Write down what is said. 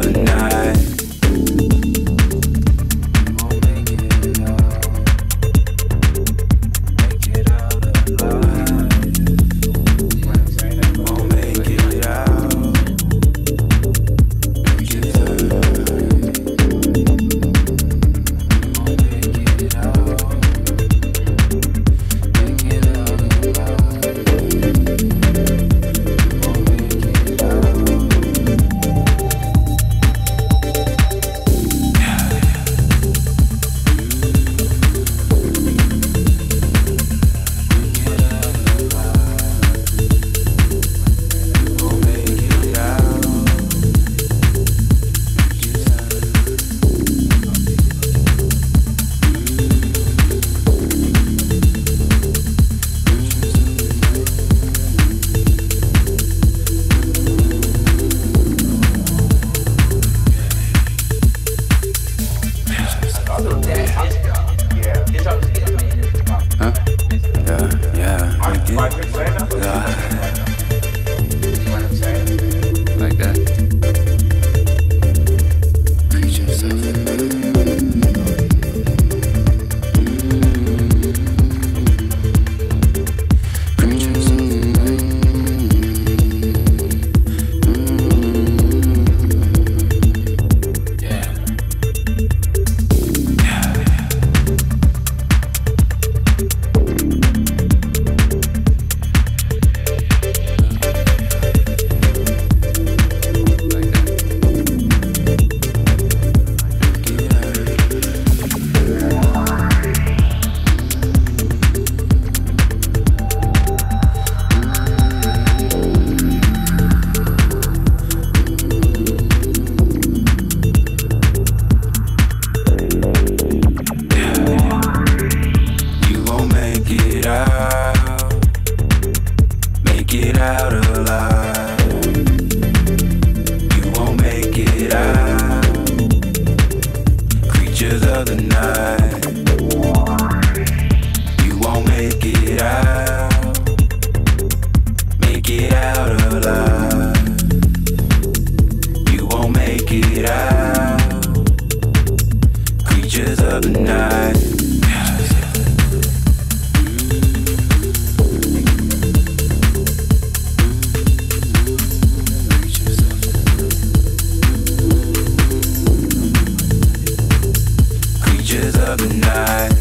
the night. Michael Sainer. creatures of the night.